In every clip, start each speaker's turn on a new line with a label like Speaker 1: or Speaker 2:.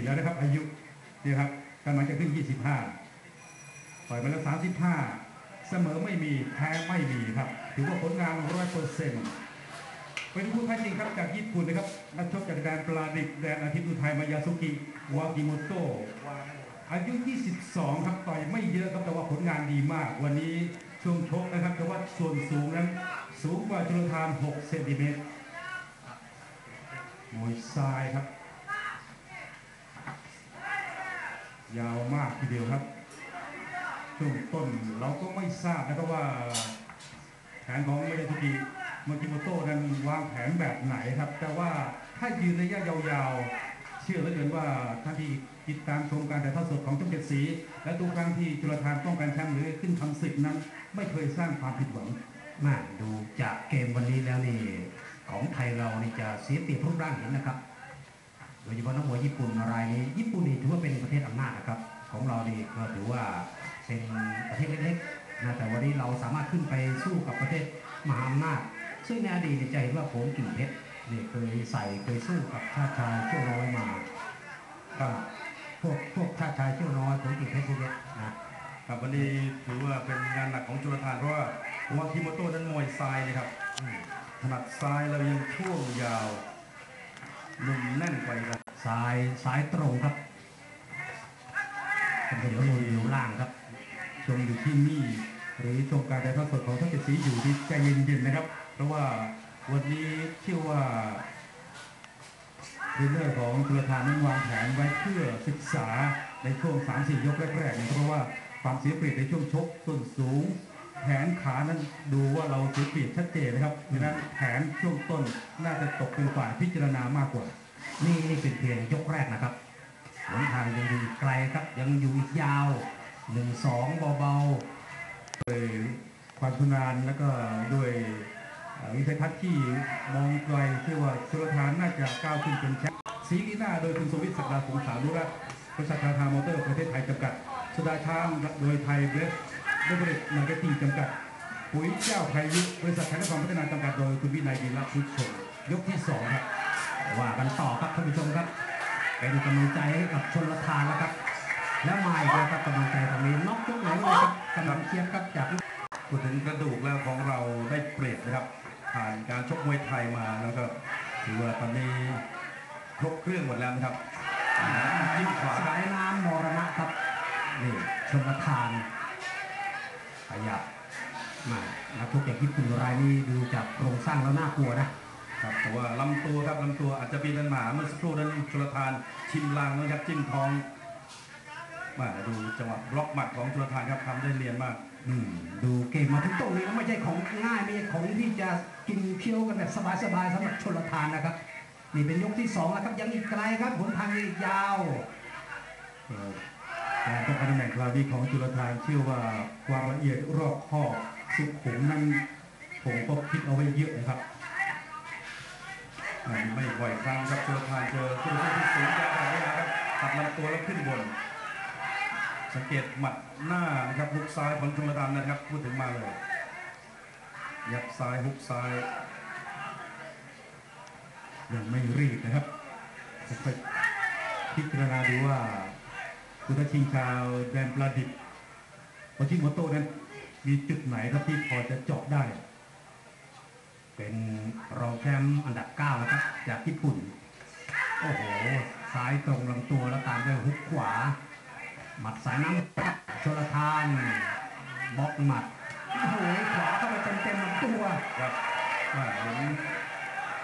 Speaker 1: 34แล้วนะครับ อายุนี่ครับกำลังจะขึ้น 25ต่อยมาแล้ว 35 เสมอไม่มีแพ้ไม่มีครับ ถือว่าผลงานร้อยเปอร์เซ็นต์เป็นผู้ท้าชิงครับจากญี่ปุ่นนะครับนักชกจากแดนปลาดิบแดนอาทิตย์อุทัยมายาสุกิวากิโมโตะอายุ 22 ครับต่อยไม่เยอะครับแต่ว่าผลงานดีมาก วันนี้ช่วงชกนะครับแต่ว่าส่วนสูงนั้นสูงกว่าจุลธาน 6 เซนติเมตรมวยซ้ายครับ ยาวมากทีเดียวครับช่วงต้นเราก็ไม่ทราบนะครับว่า แผนของเมเดทุกิมากิโมโต้นั้นวางแผนแบบไหนครับ แต่ว่าถ้ายืนระยะยาวๆ เชื่อเหลือเกินว่าท่านที่ติดตามชมการถ่ายทอดสดของช่องเจ็ดสี และทุกครั้งที่จุลธานป้องกันแชมป์หรือขึ้นทำศึกนั้น ไม่เคยสร้างความผิดหวัง
Speaker 2: มาดูจากเกมวันนี้แล้วนี่ ของไทยเรานี่จะเสียเปรียบรูปร่างเห็นนะครับ โดยเฉพาะนักมวยญี่ปุ่นรายนี้ญี่ปุ่นนี่ถือว่าเป็น นี่ก็ถือว่าเป็นประเทศเล็กๆนะแต่วันนี้เราสามารถขึ้นไปสู้กับประเทศมหาอำนาจซึ่งในอดีตเนี่ยจะเห็นว่าโผงกิ่งเพชรนี่เคยใส่เคยสู้กับชาติชายเชี่ยวน้อยมาก็พวกพวกชาติชายเชี่ยวน้อยโผงกิ่งเพชรพวกเนี้ยนะ
Speaker 1: ครับวันนี้ถือว่าเป็นงานหนักของจุลธานเพราะว่าวากิโมโต้นั้นมวยซ้ายนะครับ
Speaker 2: อืม
Speaker 1: ถนัดซ้ายแล้วยังช่วงยาวนุ่มแน่นไปครับ
Speaker 2: ซ้ายซ้ายตรงครับ เดี๋ยวลงอยู่ล่างครับ
Speaker 1: ชมอยู่ที่นี่ หรือชมการถ่ายทอดสดของท่านเจ็ดสีอยู่ที่ใจเย็นๆนะครับ เพราะว่าวันนี้เชื่อว่าเรนเนอร์ของจุลธานนั้นวางแผนไว้เพื่อศึกษาในช่วง 3-4 ยกแรกๆเนี่ยเพราะว่าความเสียเปรียบในช่วงชกส่วนสูง แผนขานั้นดูว่าเราเสียเปรียบชัดเจนนะครับดังนั้นแผนช่วงต้นน่าจะตกเป็นฝ่ายพิจารณามากกว่า
Speaker 2: นี่นี่เป็นเพียงยกแรกนะครับ หนทางยังอยู่ไกลครับยังอยู่อีกยาวหนึ่งสองเบาๆ
Speaker 1: ด้วยความชำนาญแล้วก็ด้วยเอ่อวิสัยทัศน์ที่มองไกลเชื่อว่าชุลธานน่าจะก้าวขึ้นเป็นแชมป์สีลีน่าโดยคุณสวิทย์ศักดาสงสารุรัตน์บริษัททาทามอเตอร์ประเทศไทยจำกัดสดาชามโดยไทยเบสเบเบรดมาร์เก็ตติ้งจำกัดปุ๋ยเจ้าไทยยุบริษัทไทยนครพัฒนาจำกัดโดยคุณวินัยดีรับพุทธชมยกที่สองครับ
Speaker 2: ว่ากันต่อครับท่านผู้ชมครับ เป็นกำลังใจให้กับชนละทานแล้วครับ แล้วมาอีกแล้วครับกำลังใจตรงนี้นอกยกไหนเลยครับกำลังเชียร์ครับจาก
Speaker 1: พูดถึงกระดูกแล้วของเราได้เปรียบนะครับ ผ่านการชกมวยไทยมาแล้วก็ถือว่าตอนนี้ครบเครื่องหมดแล้วนะครับยิ่งขวา
Speaker 2: สายน้ำมรณะครับนี่ชนละทานขยับมานักชกจากญี่ปุ่นรายนี้ดูจากโครงสร้างแล้วน่ากลัวนะ
Speaker 1: ครับแต่ว่าลำตัวครับลำตัวอาจจะมีปัญหาเมื่อสักครู่นั้นชลทานชิมลางนะครับจิ้มท้องมาดูจังหวะบล็อกหมัดของชลทานครับทำได้เรียนมาก
Speaker 2: อืมดูเกมมาถึงตรงนี้แล้วไม่ใช่ของง่ายไม่ใช่ของที่จะกินเคี้ยวกันแบบสบายๆสำหรับชนลทานนะครับนี่เป็นยกที่สองแล้วครับยังอีกไกลครับหนทางยังอีกยาว
Speaker 1: เอ่อการป้องกันตำแหน่งคราวนี้ของจุลธานเชื่อว่าความละเอียดรอบคอบสุขุมนั้นผมก็คิดเอาไว้เยอะนะครับอันนี้ ไม่บ่อยครั้งครับเจุลธานเจอคู่ต่อสู้ที่สูงยาวแบบนี้นะครับตัดลำตัวแล้วขึ้นบน สังเกตหมัดหน้านะครับฮุกซ้ายของจุลธานนะครับ พูดถึงมาเลย ยับซ้ายฮุกซ้าย ยังไม่รีบนะครับค่อยพิจารณาดูว่าคุณทัชิงชาวแดนประดิษฐ์โอชิโมโตะนั้นมีจุดไหนครับที่พอจะเจาะได้
Speaker 2: เป็นรองแชมป์อันดับ 9 แล้วครับ จากญี่ปุ่น โอ้โห ซ้ายตรงลำตัวแล้วตามด้วยฮุกขวา หมัดสายน้ำครับชลทานบล็อกหมัด โอ้โห ขวาเข้าไปเต็มๆลำตัว
Speaker 1: ครับว่าเห็น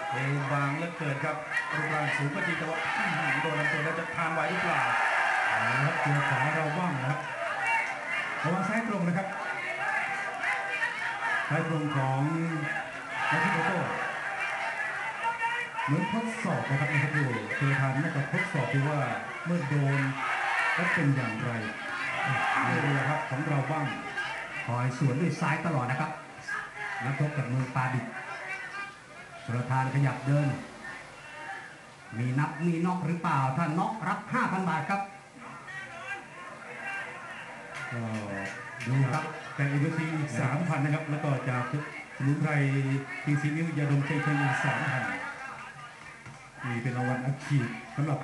Speaker 1: เอวบางเหลือเกินครับรูปร่างสูงก็จริงแต่ว่าอื้อหือโดนลำตัวแล้วจะทานไหวหรือเปล่าเอาละครับเจอขวาเราบ้างนะครับระวังซ้ายตรงนะครับซ้ายตรงของ นักทิโมโต้เหมือนทดสอบนะครับนะครับดูเจอทานน่าจะทดสอบดูว่าเมื่อโดนแล้วเป็นอย่างไรนี่เลยครับของเราบ้าง
Speaker 2: คอยสวนด้วยซ้ายตลอดนะครับนักชกกับมืองปาดิบชลทานขยับเดิน มีนับมีน็อกหรือเปล่า ถ้าน็อกรับ 5,000 บาทครับ
Speaker 1: ดูครับแต่เอเวอร์ซีอีกสามพันนะครับ แล้วก็จา กสมุนไพรทีซีนิวยาดมเชยเชยสามพันนี่เป็นรางวัลอัดฉีดสำหรับ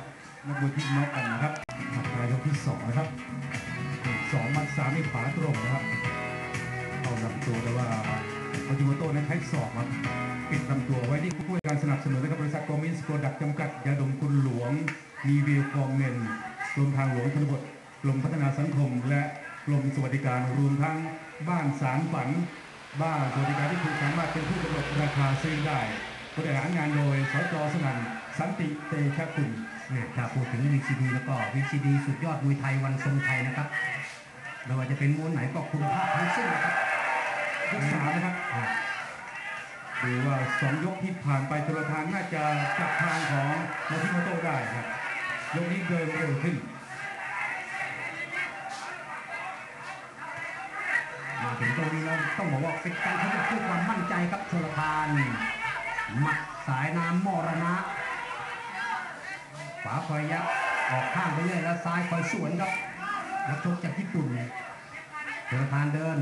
Speaker 1: นักมวยที่น็อกกันนะครับหมัดปลายยกที่สองนะครับสองมัดสามนี่ขวาตรงนะครับเอาลำตัวแต่ว่าโมจิโมโต้นั้นใช้ศอกมาปิดลำตัวไว้ที่ผู้ให้การสนับสนุนนะครับบริษัทโกมินส์โปรดักต์จำกัดยาดมคุณหลวง มีวิวคองเงินกรมทางหลวงชนบทกรมพัฒนาสังคม และกรมสวัสดิการรวมทั้งบ้านสารฝัน บ้านสวัสดิการที่คุณสามารถเป็นผู้กำหนดราคาซื้อได้บริหารงานโดยสจสนันสันติเตชะคุณ
Speaker 2: เนี่ยถ้าพูดถึง VCD แล้วก็ VCD สุดยอดมวยไทยวันทรงไทยนะครับไม่ว่าจะเป็นมวยไหนก็คุณภาพทั้งสิ้นนะครับ
Speaker 1: ยกสามนะครับดูว่าสองยกที่ผ่านไปจุลธานน่าจะจับทางของโมทิโมโต้ได้ครับยกนี้เดินเร็วขึ้น
Speaker 2: ต้องบอกว่าเป็นการขยับด้วยความมั่นใจครับชลทานหมัดสายน้ำมรณะขวาคอยยับออกข้างไปเรื่อยแล้วซ้ายคอยสวนครับนักชกจากญี่ปุ่นชลทานเดิน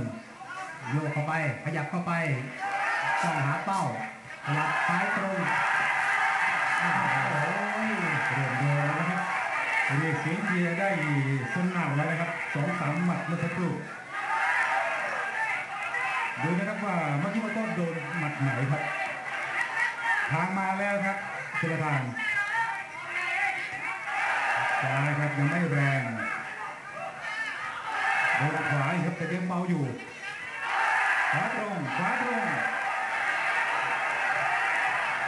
Speaker 2: โยกเข้าไป ขยับเข้าไปจ้องหาเป้าขยับซ้ายตรงโอ้ย
Speaker 1: เริ่มเดินแล้วนะครับเรียกเสียงเชียร์ได้สนั่นแล้วนะครับสองสามหมัดเมื่อสักครู่ ดูนะครับว่าเมื่อกี้มันต้นโดนหมัดไหนครับทางมาแล้วครับจุลธานซ้ายครับยังไม่แรงโดนขวาครับแต่ยังเบาอยู่ขวาตรงขวาตรง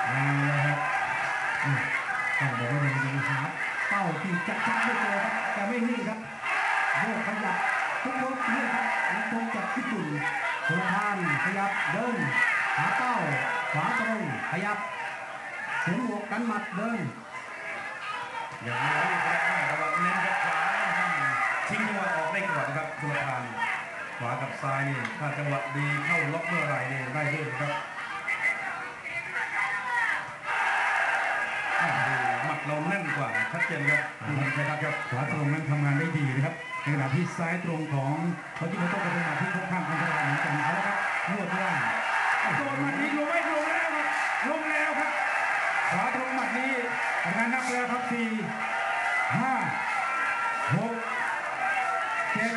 Speaker 1: เอาละครับ
Speaker 2: ต้องบอกว่ายังยังหาเป้าที่จะชัดไม่เจอครับแต่ไม่นิ่งครับโยกขยับทุกยกนี่ครับนักชกจากญี่ปุ่น ชลทานขยับเดินหาเป้าขวาตรงขยับสวมหมวกกันหมัดเดิน
Speaker 1: อย่างนี้รีบแรกมากแต่ว่าเน้นกับขวาทิ้งจังหวะออกได้ก่อนนะครับจุลธานขวากับซ้ายนี่ถ้าจังหวะดีเข้าล็อกเมื่อไหร่นี่ได้เรื่องครับอ่าดูหมัดเราแน่นกว่าชัดเจนครับคุณชัยทัศน์ครับขวาตรงนั้นทำงานได้ดีนะครับ ในขณะที่ซ้ายตรงของเขาที่มาต้องเป็นขณะที่ค่อนข้างอันตรายเหมือนกันเอาละครับนวดล่างโดนหมัดนี้ลงไม่ลงแล้วครับลงแล้วครับขวาตรงหมัดนี้ทำงานนับแล้วครับสี่ห้าหกเจ็ด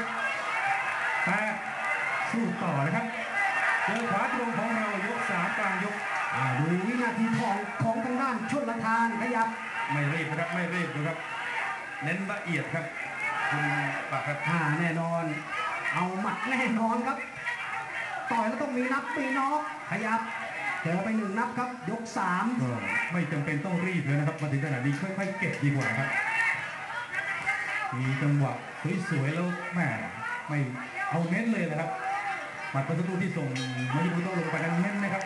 Speaker 1: แปดสู้ต่อนะครับเจอขวาตรงของเรายกสามกลางยก
Speaker 2: ดูวินาทีทองของทางด้านชละทานขยับ
Speaker 1: ไม่รีบนะครับไม่รีบดูครับเน้นละเอียดครับ คุณปากครับ
Speaker 2: อ่าแน่นอน เอาหมัดแน่นอนครับ ต่อยแล้วต้องมีนับปีน็อกขยับเจอไปหนึ่งนับครับ ยกสาม
Speaker 1: ก็ไม่จำเป็นต้องรีบเลยนะครับมาถึงขนาดนี้ค่อยๆเก็บดีกว่าครับ มีจังหวะสวยๆแล้วแม่ไม่เอาเน้นเลยนะครับหมัดประตูที่ส่งมายิบุโตลงไปนั้นเน้นนะครับ